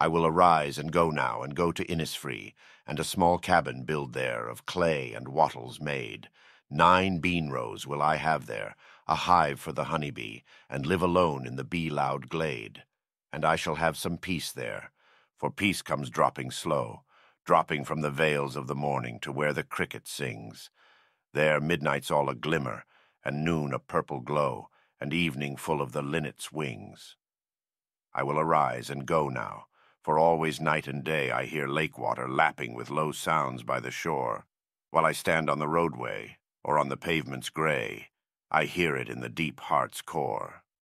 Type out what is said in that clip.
I will arise and go now, and go to Innisfree, and a small cabin build there, of clay and wattles made. Nine bean rows will I have there, a hive for the honey bee, and live alone in the bee-loud glade. And I shall have some peace there, for peace comes dropping slow, dropping from the veils of the morning to where the cricket sings. There midnight's all a glimmer, and noon a purple glow, and evening full of the linnet's wings. I will arise and go now, for always night and day I hear lake water lapping with low sounds by the shore, while I stand on the roadway or on the pavement's gray. I hear it in the deep heart's core.